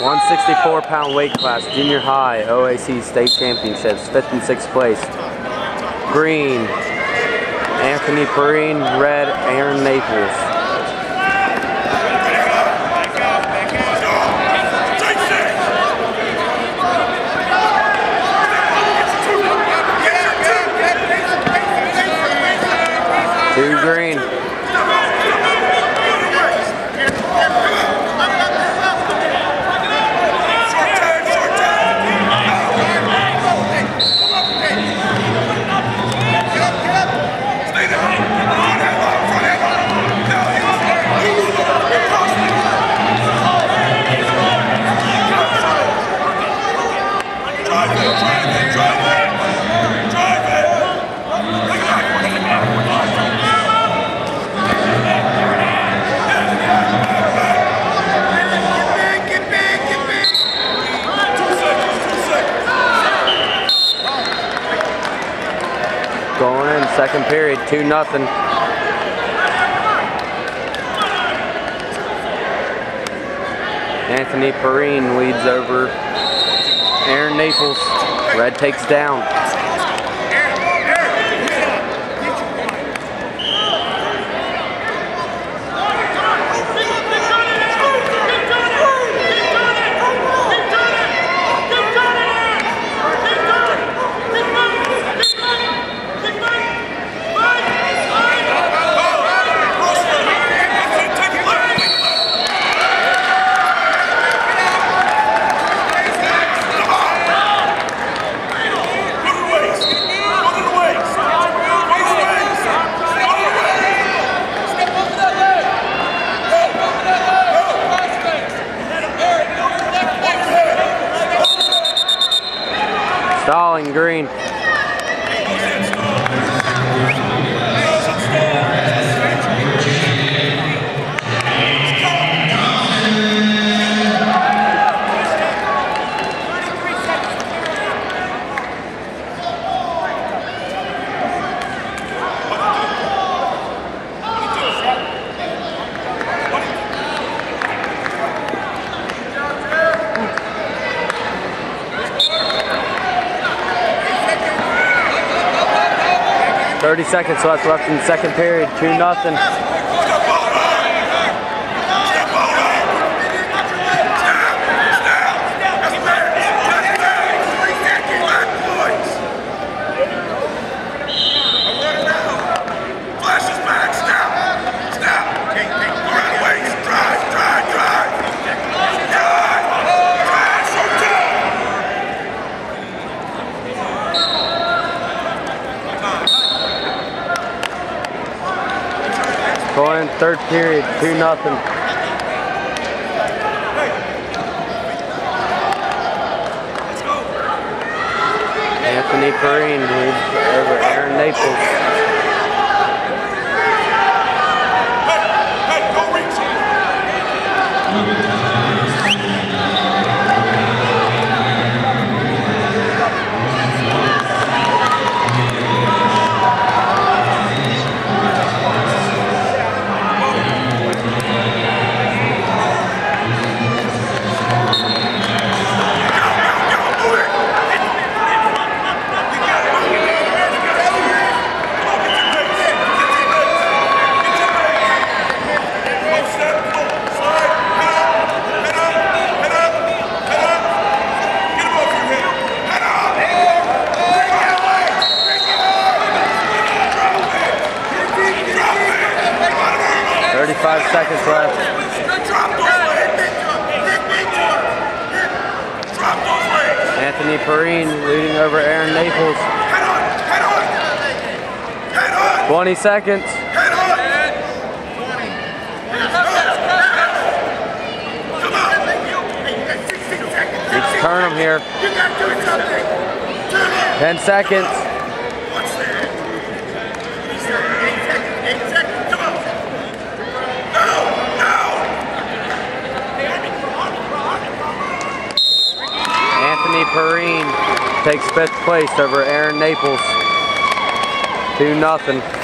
164 pound weight class, junior high, OAC state championships, fifth and sixth place. Green, Anthony Perrine, red, Aaron Naples. Going in, second period, 2 nothing. Anthony Perrine leads over Aaron Naples. Red takes down. Dolling Green. 30 seconds left left in the second period, 2 nothing. Going third period, 2 nothing. Anthony Perrine leads over Aaron Naples. 35 seconds left. Anthony Perrine leading over Aaron Naples. 20 seconds. Turn them here. 10 seconds. Perrine takes fifth place over Aaron Naples. 2 nothing.